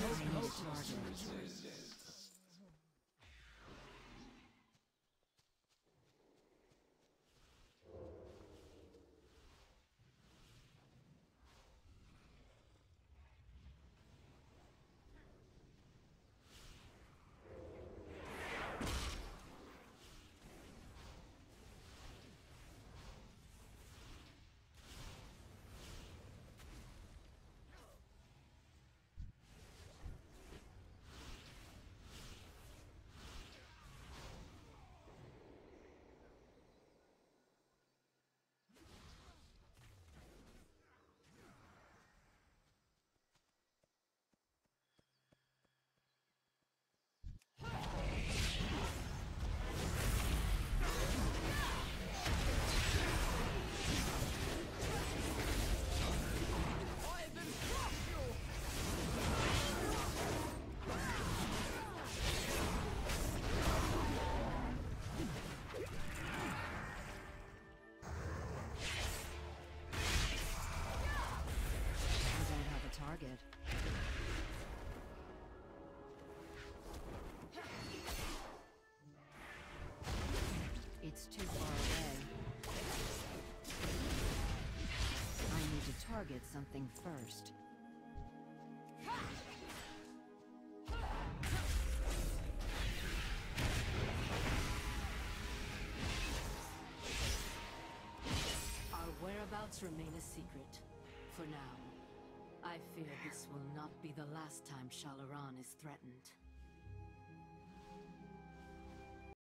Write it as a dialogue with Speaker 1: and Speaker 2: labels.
Speaker 1: Incoming charges. Target something first. Our whereabouts remain a secret. For now. I fear this will not be the last time Shal'aran is threatened.